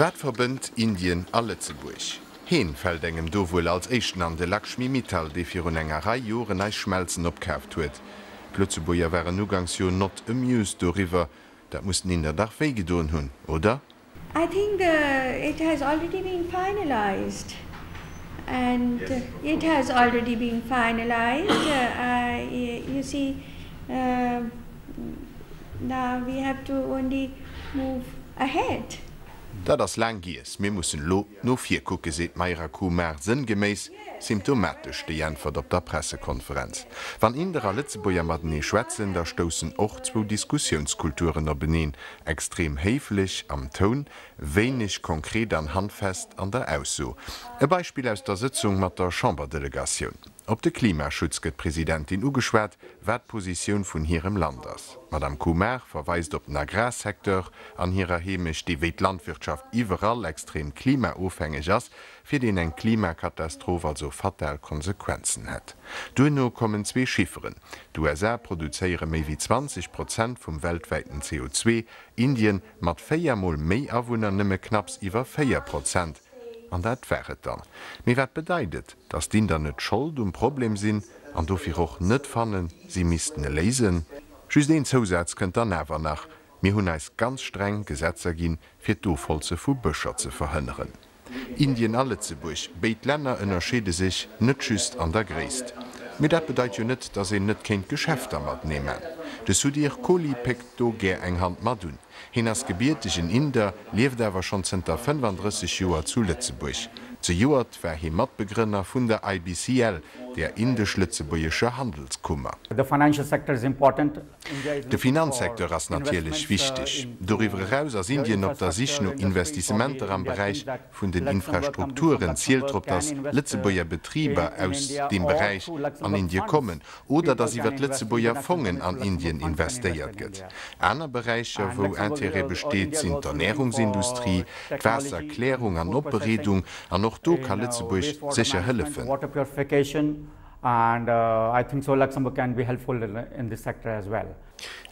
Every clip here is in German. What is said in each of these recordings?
Wat verbënnt Indien alle ze buch. Heen fät engem dowuel als Echten an de Lakschmi Mittal de fir un engerei Joren eich schmelzen opkäft huet. Plötzebuier wären Nugangsio not amused do River, dat mussssen in der Dach wéi hunn, oder? I think uh, it has already been finalized. And uh, it has already been finalized. Uh, I, you see, uh, now we have to only move ahead. Da das lang gies, mir mussssen lo no fir Kucke seet meier Kumer sinngemäes symptomatisch de Jenfer op der Pressekonferenz. Wann inderer Litzebuier mat nie Schwetzen, da stossen och zwo Diskussionskulturen er beneen, extrem heflich am Ton, wenig konkret an handfest an der Ausso. E Beispiel aus der Sitzung mat der Chamberdelegation. Op de Klimaschutz gët Präsidentin ugeschwert, wat Position vun hirem Landers. Madame Coumer verweist op den Agrarsektor an hireer hemech die Weltlandwirtschaft iwwerall extrem klimaofhängig ass, fir den eng Klimakatastrophe also fatal Konsequenzen hett. Duno kommen zwee Schifferen. USA produzéiere méi wie 20 Prozent vum weltweiten CO2, Indien mat Féiermoll méi awunner nëmme knapps iwwer 4 Prozent an dat wäret dann. Mi wat bedeidet, dats Din der net Schuld um Problem sinn, an dofir och net fannen, sie missisten lesen. Schüs den Zusatz kënnt der never nach, mir hunn eis ganz streng Gesetzer ginn fir dofolze vu Bëcher ze verhënneren. Indien alle ze buch, beit Länner ënnerscheede sich net schüst an der Gréest. Mit dat bedeit jo net, dat se net kind Geschäfter mat nemen. De Sudir Koli Pekto ge eng Hand mat. Hin ass gebiertech in Inder liefft awer schon Zter 35 Joer zu Lettzeburg. Ze Joert wär hi mat Begrünnner vun der IBCL, der indischlitzebuesche Handelskummer. De Finanzsektor ass natierlich wichtig. Doriwwer Raus aus Indien op der sich no Investimenter am Bereich vun den Infrastrukturen zielelt op dass Litzebuer Betriebe aus dem Bereich an Indien kommen oder dass iwwer Litzebuer Fongen an Indien investiert gëtt. Äner Bereiche, wo Entere besteht sind Ernährungsindustrie, Quaserklärung an Operedung an noch do kann Litzeburg sicher hëllefen and uh, I think so Luxembourg can be helpful in, in this sector as well.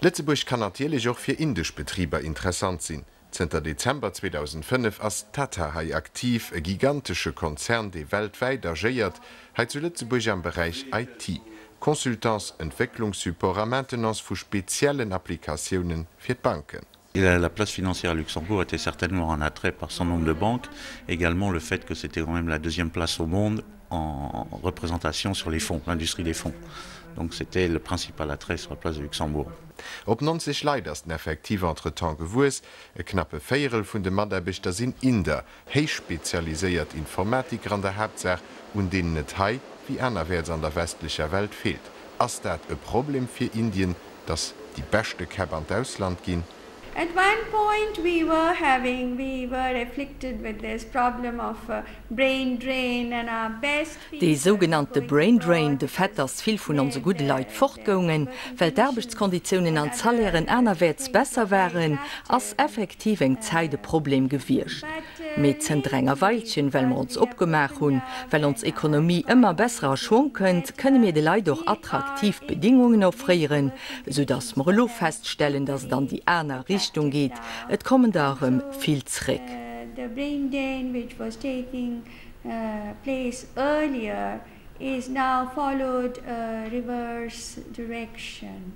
Letzeburg kann natürlich auch für indisch Betrieber interessant sind. 10. Dezember 2005 ass Tatahai aktiv e gigantische Konzern de Weltäit agéiert, heit zu Lützeburg am Bereich IT. Konsultanz, Entwicklungssupport, Maintenance vu speziellen Applikationen fir Banken. La place financière à Luxembourg était certainement un attrait par son nombre de banques, également le fait que c'était quand même la deuxième place au monde en représentation sur les fonds, l'industrie des fonds. Donc c'était le principal attrait sur la place de Luxembourg. Non sich leidersten effektiv entretan gewus, e knappe Féel vun de Maderbeter sinn Inder, héich speziaiséiert Informatik an der Hauptzer und den net Hai wie anerwärts an der westlicher Welt fehlt. Ass dat e Problem fir Indien, dass die beste Kap an Ausland ginn, At one point we were having, we were afflicted with this problem of uh, brain drain and our best... De sogenannte Brain Drain, de Fett ass vill vun onze gute Leiit fortgoungen, well derbechtskonditionen an zahlieren einerwärts besser wären, ass effektiv eng Zäide Problem gewircht met zen drenger Weilchen, well wir uns opgemach hun, well ons Ekonomie immer besserer schon kënnt, könne mir de Lei doch attraktiv Bedingungen offrieren, so dasss Morlo feststellen, dass dann die Äner Richtung geht. Et kommen darum viel zrick. The brain drain which was taking uh, place earlier is now followed a reverse direction.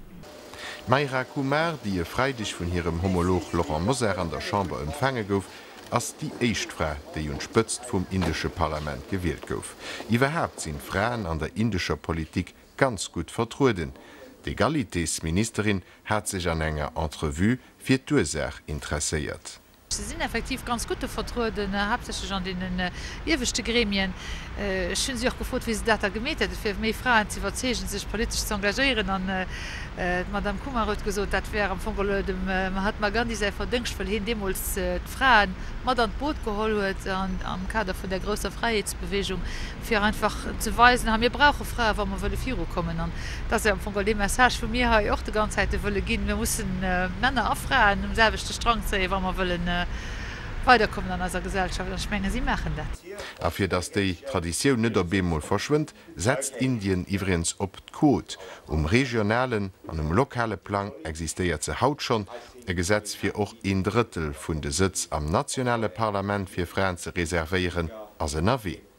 Meira Kumar, die e freidig vun hirem Homolog Laurent Moser an der Chamber empfange gouf, ass die Eichtfrä, déi hun spëtzt vum indische Parlament gewählt gouf. Iwerhaupt sinn Fraen an der indischer Politik ganz gut vertruden. D'Egalitätsministerin hat sich an enger Entrevu fir d'User interesseiert. Sie sind effektiv ganz gute vertruden Hauptsächlich an denen irwischte Gremien. Äh, schön sich auch gefot wie sie dat gemetet fir méi Frauen ze verzegen sich politisch zu engagieren. An äh, Madame Kummer Kummerrot gesot dat am vu dem äh, Mahatma ganz sei verdüncht voll hin Demos äh, Frauen mat an Boot gehollet an am Kader vu der großer Freiheitsbewegung fir einfach zu weisen haben mir brauche frei wann man wolle Firo kommen. An das er von dem Message von mir ha auch de ganze Zeit wolle gin wir muss äh, Männer afragen um selbechte Strang ze wann man wollen äh, weiterkommen an unserer Gesellschaft und schmenge sie machen das. Afir dats déi Traditionioun net der Bemol verschwint, setzt Indien iwrens op d'Kot. Um regionalen an dem lokale Plan existéiert ze haut schon e Gesetz fir och in Drittel vun de Sitz am nationale Parlament fir Fraen ze reservéieren as en Navi.